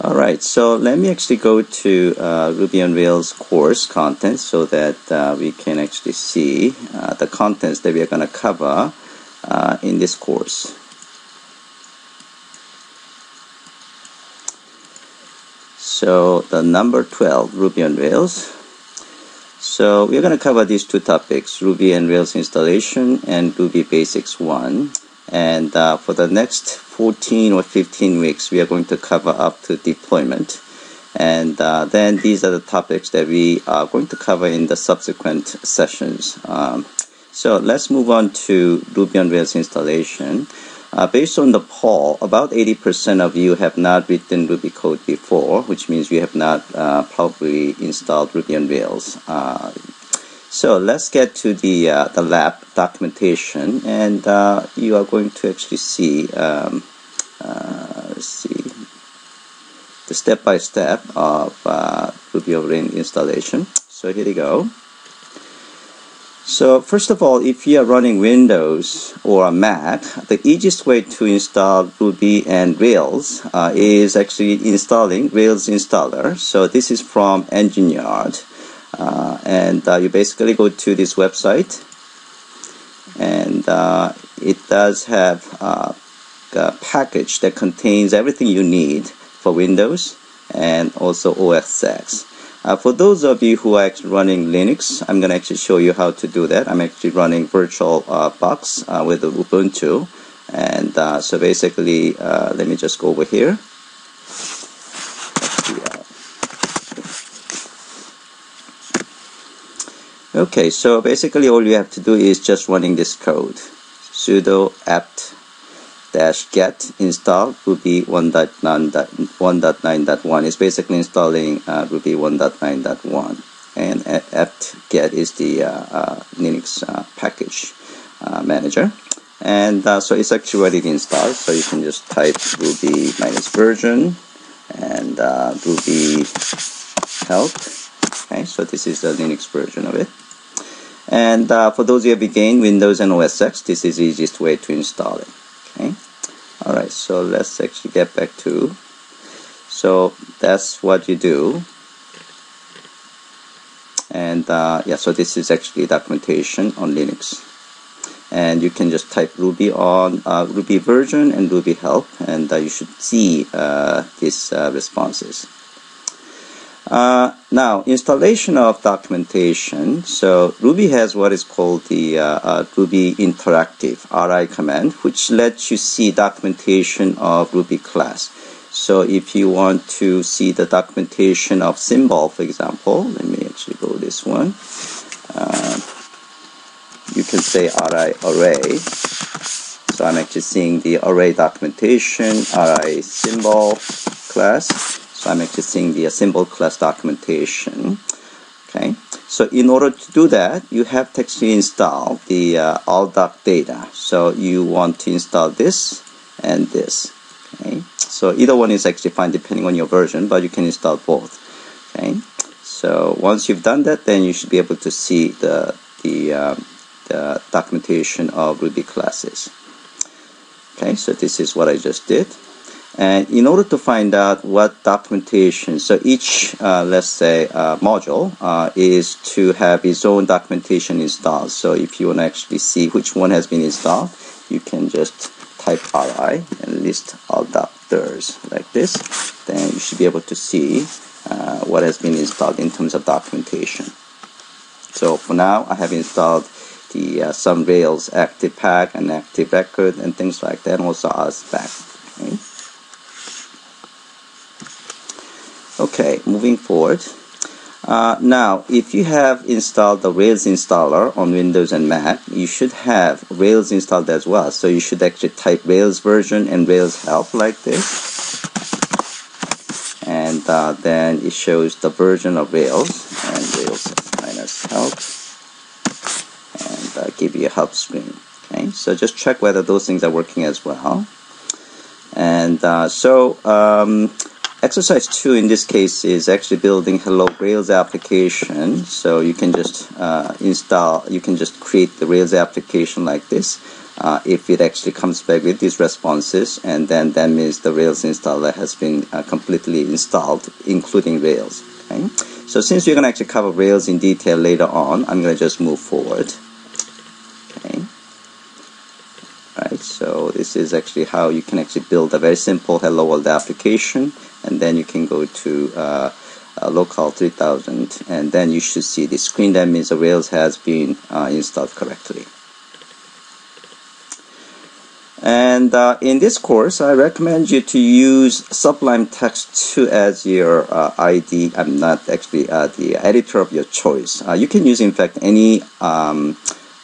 All right, so let me actually go to uh, Ruby on Rails course content so that uh, we can actually see uh, the contents that we are going to cover uh, in this course. So the number 12, Ruby on Rails. So we're going to cover these two topics, Ruby and Rails installation and Ruby Basics 1. And uh, for the next 14 or 15 weeks, we are going to cover up to deployment. And uh, then these are the topics that we are going to cover in the subsequent sessions. Um, so let's move on to Ruby on Rails installation. Uh, based on the poll, about 80% of you have not written Ruby code before, which means you have not uh, probably installed Ruby on Rails. Uh, so let's get to the uh, the lab documentation, and uh, you are going to actually see um, uh, see the step by step of Ruby on Rails installation. So here we go. So first of all, if you are running Windows or a Mac, the easiest way to install Ruby and Rails uh, is actually installing Rails installer. So this is from EngineYard. Uh, and uh, you basically go to this website and uh, it does have uh, a package that contains everything you need for Windows and also OS X. Uh, for those of you who are actually running Linux, I'm going to actually show you how to do that. I'm actually running VirtualBox uh, uh, with Ubuntu. And uh, so basically, uh, let me just go over here. Okay, so basically all you have to do is just running this code. sudo apt dash get install ruby 1.9.1 is basically installing uh, ruby 1.9.1 and apt get is the uh, uh, linux uh, package uh, manager. And uh, so it's actually ready to install so you can just type ruby minus version and ruby help. Okay so this is the linux version of it and for those who have windows and os x this is the easiest way to install it okay? All right so let's actually get back to so that's what you do. And uh, yeah so this is actually documentation on Linux. And you can just type Ruby on uh, Ruby version and Ruby help and uh, you should see uh, these uh, responses uh, now, installation of documentation. So Ruby has what is called the uh, uh, Ruby Interactive RI command, which lets you see documentation of Ruby class. So if you want to see the documentation of symbol, for example, let me actually go this one. Uh, you can say RI array. So I'm actually seeing the array documentation, RI symbol class. So I'm seeing the symbol class documentation. Okay, so in order to do that, you have to actually install the uh, all doc data. So you want to install this and this. Okay, so either one is actually fine depending on your version, but you can install both. Okay, so once you've done that, then you should be able to see the the, uh, the documentation of Ruby classes. Okay, so this is what I just did. And in order to find out what documentation, so each, uh, let's say, uh, module uh, is to have its own documentation installed. So if you want to actually see which one has been installed, you can just type RI and list all doctors like this. Then you should be able to see uh, what has been installed in terms of documentation. So for now, I have installed the uh, some Rails active pack and active record and things like that, and also RSpec. Okay. Okay, moving forward. Uh, now, if you have installed the Rails installer on Windows and Mac, you should have Rails installed as well. So you should actually type Rails version and Rails help like this. And uh, then it shows the version of Rails and Rails minus help. And uh, give you a help screen. Okay, so just check whether those things are working as well. And uh, so um, Exercise 2 in this case is actually building Hello Rails application. So you can just uh, install, you can just create the Rails application like this. uh, if it actually comes back with these responses, and then that means the Rails installer has been uh, completely installed, including Rails. Okay? So since we're going to actually cover Rails in detail later on, I'm going to just move forward. Okay. Right, so this is actually how you can actually build a very simple Hello World application, and then you can go to uh, uh, local 3000, and then you should see the screen that means the Rails has been uh, installed correctly. And uh, in this course, I recommend you to use Sublime Text 2 as your uh, ID. I'm not actually the editor of your choice. You can use, in fact, any um,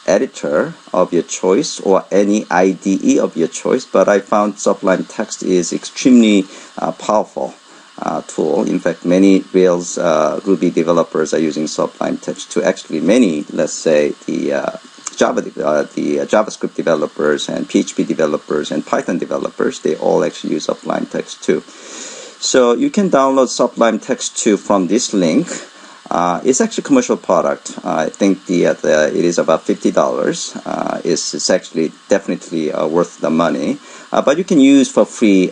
editor of your choice or any IDE of your choice, but I found Sublime Text is extremely uh, powerful. Uh, tool. In fact, many Rails Ruby developers are using Sublime Text to actually many, let's say, the Java, uh, the uh, JavaScript developers and PHP developers and Python developers, they all actually use Sublime Text too. So you can download Sublime Text 2 from this link. Uh, it's actually a commercial product. Uh, I think the, uh, the, it is about fifty dollars. Uh, it's, it's actually definitely worth the money. but you can use for free,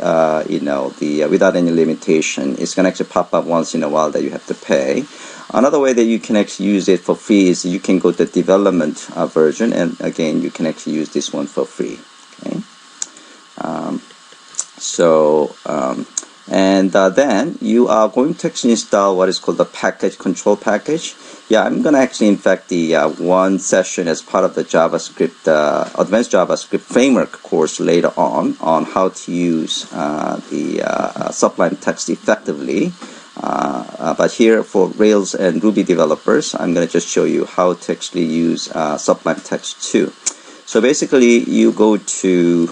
you know, the without any limitation. It's gonna actually pop up once in a while that you have to pay. Another way that you can actually use it for free is you can go to the development uh, version, and again, you can actually use this one for free. Okay. Um, so, um, and uh, then you are going to actually install what is called the package control package. Yeah, I'm going to actually, in fact, the uh, one session as part of the JavaScript, uh, Advanced JavaScript Framework course later on, on how to use uh, the uh, Sublime Text effectively. Uh, but here for Rails and Ruby developers, I'm going to just show you how to actually use Sublime Text too So basically, you go to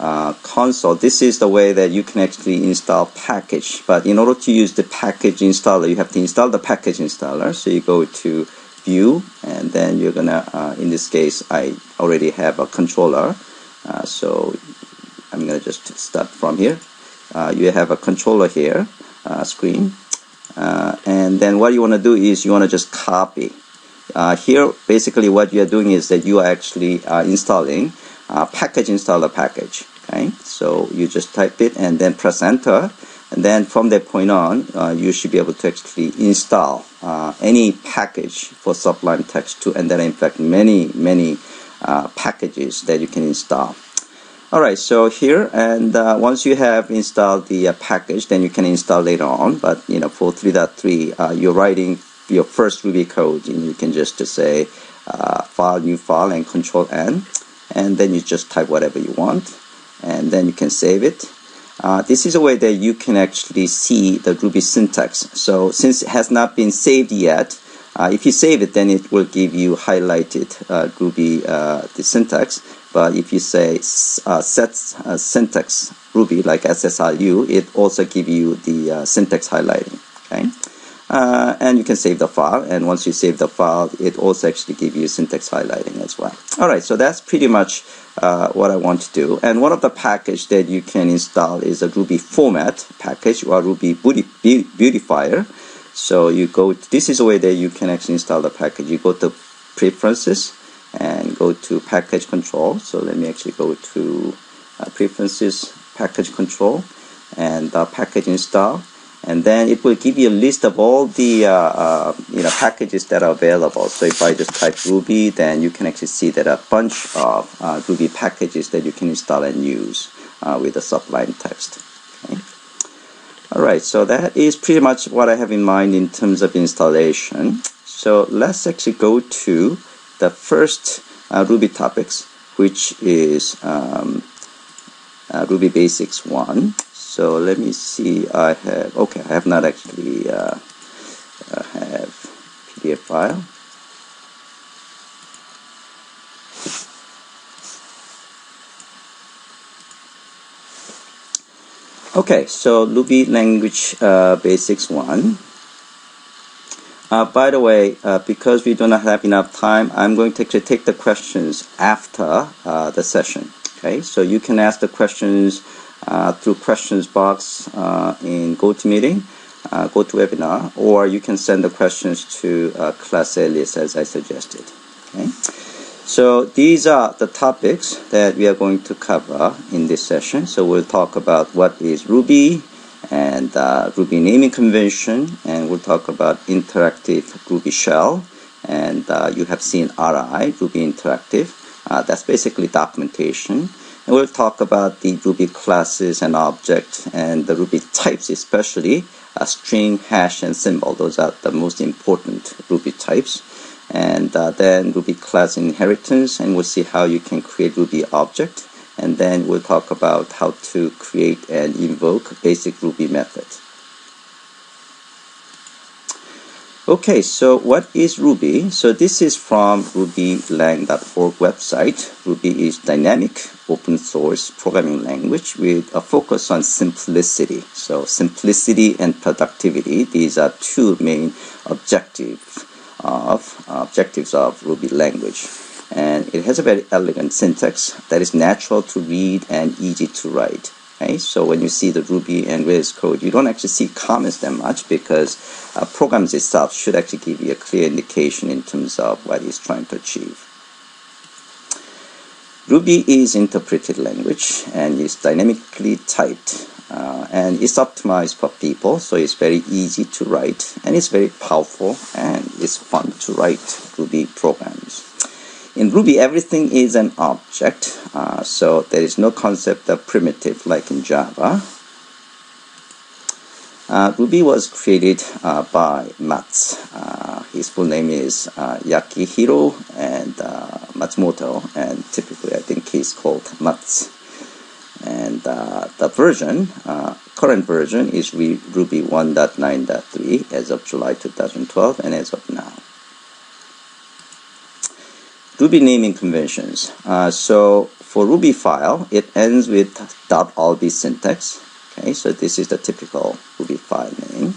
uh, console. This is the way that you can actually install package. But in order to use the package installer, you have to install the package installer. So you go to View, and then you're gonna. Uh, in this case, I already have a controller. Uh, so I'm gonna just start from here. you have a controller here uh, screen. Uh, and then what you want to do is you want to just copy. Uh, here, basically what you are doing is that you are actually installing package installer package. Okay, so you just type it and then press enter and then from that point on uh, you should be able to actually install uh, any package for Sublime Text 2 and then in fact many many uh, packages that you can install Alright, so here, and uh, once you have installed the uh, package, then you can install later on. But you know, for 3.3, uh, you're writing your first Ruby code, and you can just say uh, file, new file, and Control N, and then you just type whatever you want, and then you can save it. Uh, this is a way that you can actually see the Ruby syntax. So since it has not been saved yet, uh, if you save it, then it will give you highlighted Ruby the syntax. But if you say uh, set uh, syntax Ruby like SSRU, it also give you the uh, syntax highlighting. Okay, uh, and you can save the file. And once you save the file, it also actually give you syntax highlighting as well. All right, so that's pretty much uh, what I want to do. And one of the package that you can install is a Ruby format package or Ruby beautifier. So you go. This is a way that you can actually install the package. You go to preferences and go to package control. So let me actually go to uh, preferences package control and uh, package install and then it will give you a list of all the uh, uh, you know packages that are available. So if I just type Ruby, then you can actually see that a bunch of uh, Ruby packages that you can install and use uh, with the Sublime text. Okay. All right, so that is pretty much what I have in mind in terms of installation. So let's actually go to the first uh, Ruby topics, which is um, uh, Ruby Basics 1. So let me see, I have, okay, I have not actually uh, uh have PDF file. Okay, so Ruby language uh, basics 1. Uh, by the way, uh, because we do not have enough time, I'm going to take the questions after uh, the session. Okay, so you can ask the questions through questions box uh, in GoToMeeting, uh, GoToWebinar, or you can send the questions to uh, class alias as I suggested. Okay. So these are the topics that we are going to cover in this session. So we'll talk about what is Ruby and uh, Ruby naming convention, and we'll talk about interactive Ruby shell. And uh, you have seen RI, Ruby Interactive. Uh, that's basically documentation. And we'll talk about the Ruby classes and objects and the Ruby types, especially string, hash, and symbol. Those are the most important Ruby types and uh, then Ruby class inheritance and we'll see how you can create Ruby object and then we'll talk about how to create and invoke basic Ruby method. Okay, so what is Ruby? So this is from rubylang.org website. Ruby is dynamic open source programming language with a focus on simplicity. So simplicity and productivity, these are two main objectives of objectives of Ruby language. And it has a very elegant syntax that is natural to read and easy to write. Okay? So when you see the Ruby and Rails code, you don't actually see comments that much because uh, programs itself should actually give you a clear indication in terms of what it's trying to achieve. Ruby is interpreted language and is dynamically typed uh, and it's optimized for people so it's very easy to write and it's very powerful and it's fun to write Ruby programs. In Ruby everything is an object uh, so there is no concept of primitive like in Java. Uh, Ruby was created uh, by Matz. Uh, his full name is uh, Yukihiro and Matsumoto and typically I think he's called Matz. and uh, the version, uh, current version is Ruby 1.9.3 as of July 2012 and as of now. Ruby naming conventions. Uh, so for Ruby file, it ends with .rb syntax. Okay, so this is the typical Ruby file name.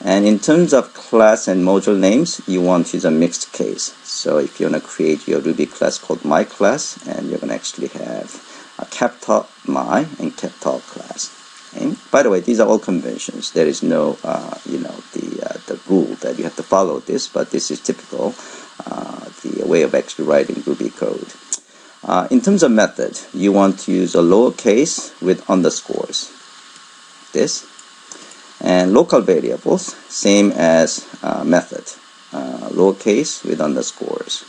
And in terms of class and module names, you want to use a mixed case. So if you want to create your Ruby class called my class, and you're going to actually have a capital my and capital class. Okay? By the way, these are all conventions. There is no, uh, you know, the uh, the rule that you have to follow this, but this is typical, uh, the way of actually writing Ruby code. Uh, in terms of method, you want to use a lowercase with underscores. This and local variables, same as uh, method, uh, lowercase with underscores.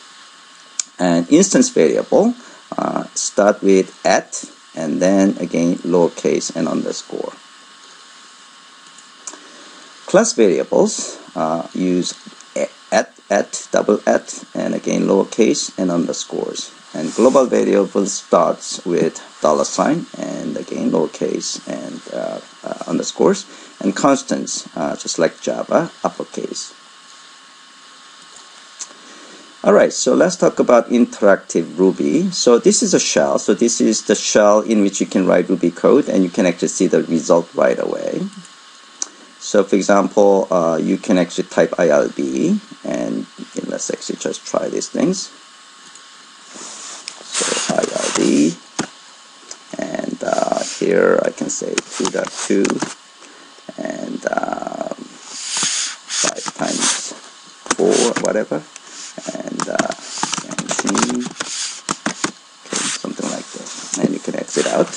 And instance variable, uh, start with at and then again lowercase and underscore. Class variables uh, use at, double at, and again lowercase and underscores. And global variable starts with dollar sign and again lowercase and uh, uh, underscores. And constants, uh, just like Java, uppercase. Alright, so let's talk about interactive Ruby. So this is a shell. So this is the shell in which you can write Ruby code and you can actually see the result right away. So for example, uh, you can actually type IRB and let's actually just try these things. So IRB and uh, here I can say 2.2 and um, 5 times 4 whatever and uh, and see okay, something like this and you can exit out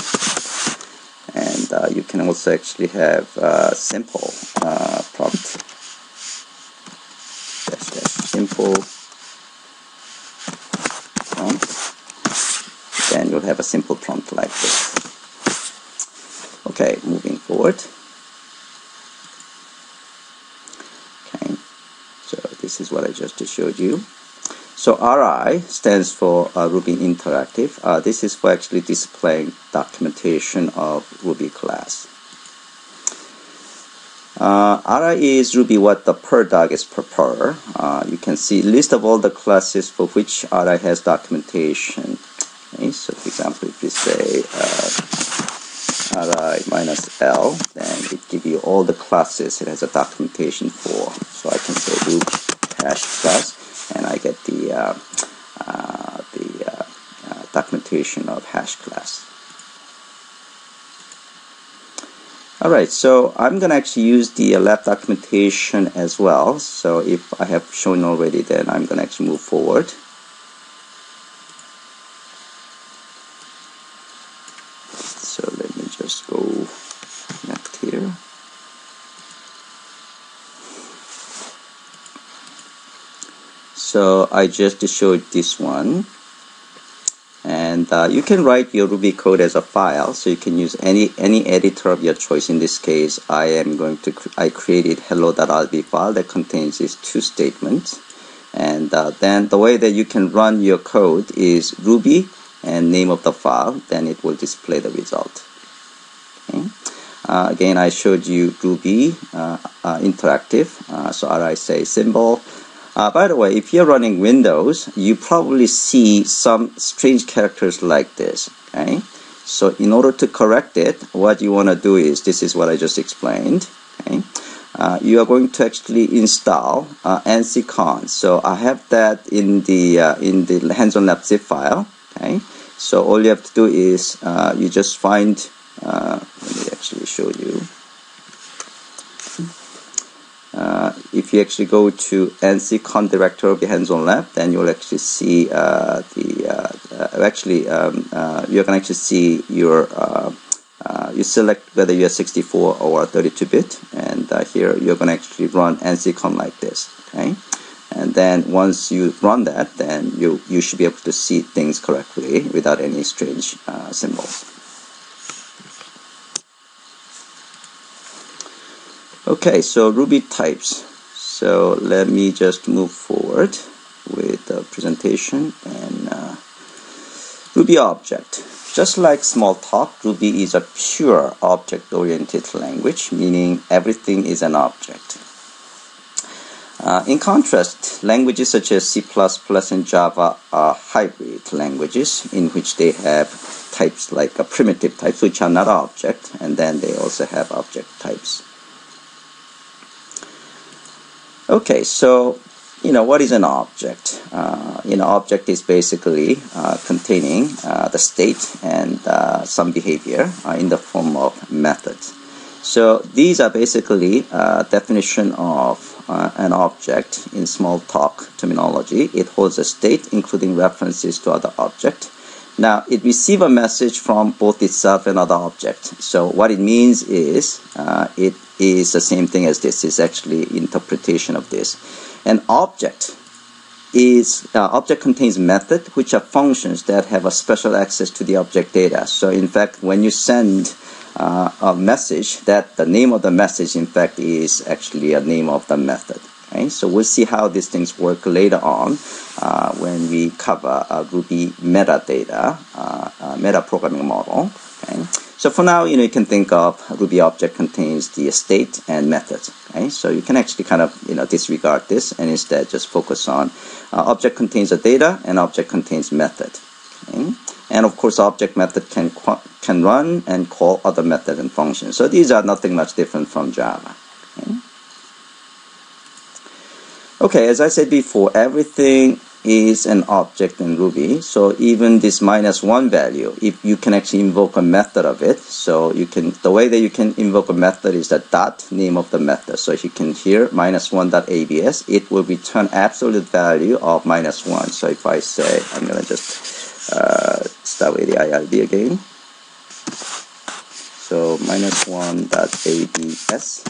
and uh, you can also actually have uh, simple uh, prompt. Dash dash simple prompt. Then you'll have a simple prompt like this. Okay moving forward. Okay so this is what I just showed you. So RI stands for uh, Ruby Interactive. Uh, this is for actually displaying documentation of Ruby class. Uh, is Ruby what the perldoc is per per. Uh, you can see list of all the classes for which RI has documentation. Okay, so for example, if you say uh, RI minus L, then it gives you all the classes it has a documentation for. So I can say hash class and I get the uh, uh, the uh, documentation of hash class. Alright, so I'm going to actually use the lab documentation as well. So if I have shown already, then I'm going to actually move forward. So let me just go left here. So I just showed this one uh, you can write your Ruby code as a file so you can use any any editor of your choice. In this case I am going to I created hello.rb file that contains these two statements. And uh, then the way that you can run your code is Ruby and name of the file then it will display the result. Okay. uh, again I showed you Ruby uh, uh, interactive uh, so I say symbol uh, by the way, if you're running Windows, you probably see some strange characters like this. Okay, so in order to correct it, what you want to do is this is what I just explained. Okay, uh, you are going to actually install uh, ansicon. So I have that in the uh, in the hands-on lab zip file. Okay, so all you have to do is uh, you just find. Uh, let me actually show you. Uh, if you actually go to ansicon director of the hands-on lab, then you'll actually see uh, the uh, uh actually um, uh, you can actually see your you select whether you're 64 or 32-bit, and here you're going to actually run ansicon like this. Okay, and then once you run that, then you you should be able to see things correctly without any strange symbols. Okay, so Ruby types. So let me just move forward with the presentation and uh, Ruby object. Just like Smalltalk, Ruby is a pure object-oriented language, meaning everything is an object. Uh, in contrast, languages such as C++ and Java are hybrid languages in which they have types like primitive types, which are not object, and then they also have object types. Okay, so you know what is an object? Uh, you know, object is basically uh, containing uh, the state and uh, some behavior uh, in the form of methods. So these are basically uh, definition of an object in Smalltalk terminology. It holds a state, including references to other object. Now, it receives a message from both itself and other object. So what it means is it is the same thing as this. It's actually interpretation of this. An object is uh, object contains method which are functions that have a special access to the object data. So in fact, when you send uh, a message, that the name of the message in fact is actually a name of the method. So we'll see how these things work later on uh, when we cover Ruby metadata, uh, uh, meta programming model. Okay? So for now, you know, you can think of Ruby object contains the state and methods. Okay? So you can actually kind of, you know, disregard this and instead just focus on uh, object contains the data and object contains method. Okay? And of course, object method can can run and call other method and functions. So these are nothing much different from Java. Okay? okay, as I said before, everything is an object in Ruby. So even this minus one value, if you can actually invoke a method of it, so you can, the way that you can invoke a method is the dot name of the method. So if you can hear minus one dot abs, it will return absolute value of minus one. So if I say, I'm gonna just uh, start with the IRB again. So minus one dot abs,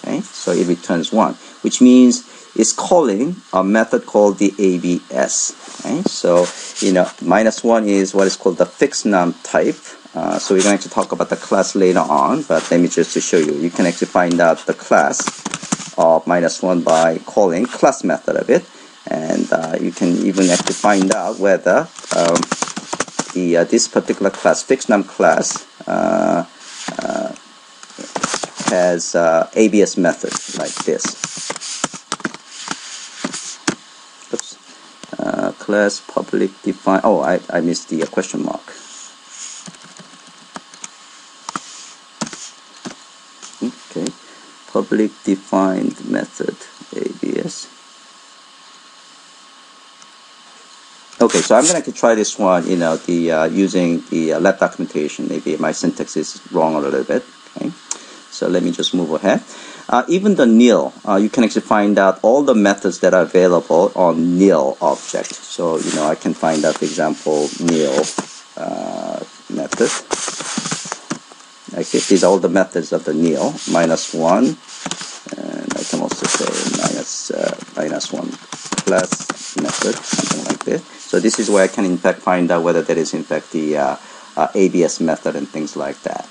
okay? So it returns one, which means is calling a method called the ABS. Okay? So, you know, minus one is what is called the Fixnum type. Uh, so we're going to talk about the class later on, but let me just to show you. You can actually find out the class of minus one by calling class method of it. And uh, you can even actually find out whether um, the uh, this particular class, Fixnum class, uh, uh, has uh, ABS method like this. Class public define oh I, I missed the question mark. Okay. Public defined method ABS okay so I'm going to try this one you know the uh, using the uh, lab documentation. Maybe my syntax is wrong a little bit. Okay. So let me just move ahead uh, even the nil, uh, you can actually find out all the methods that are available on nil object. So, you know, I can find out, for example, nil uh, method. Okay, these are all the methods of the nil, minus 1, and I can also say minus, uh, minus 1 plus method, something like this. So this is where I can in fact find out whether there is in fact the uh, uh, ABS method and things like that.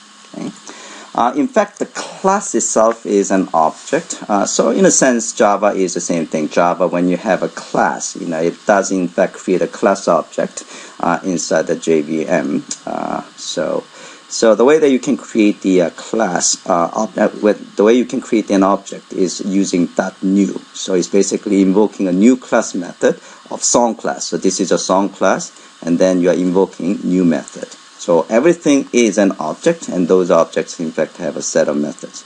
Uh, in fact, the class itself is an object. Uh, so in a sense, Java is the same thing. Java, when you have a class, you know, it does in fact create a class object uh, inside the JVM. Uh, so, so the way that you can create the uh, class, uh, with the way you can create an object is using that new. So it's basically invoking a new class method of song class. So this is a song class, and then you are invoking new method. So everything is an object, and those objects, in fact, have a set of methods.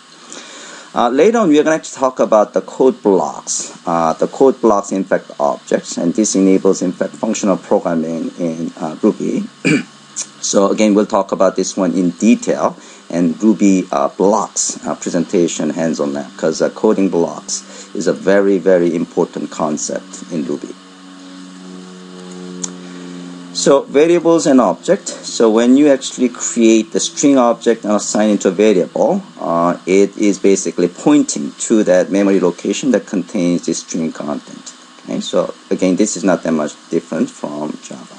Uh, later on, we're going to talk about the code blocks. Uh, the code blocks, in fact, objects, and this enables, in fact, functional programming in uh, Ruby. so again, we'll talk about this one in detail and Ruby uh, blocks uh, presentation hands-on that because uh, coding blocks is a very, very important concept in Ruby. So variables and object. So when you actually create the string object and assign it to a variable, uh, it is basically pointing to that memory location that contains the string content. Okay, so again, this is not that much different from Java.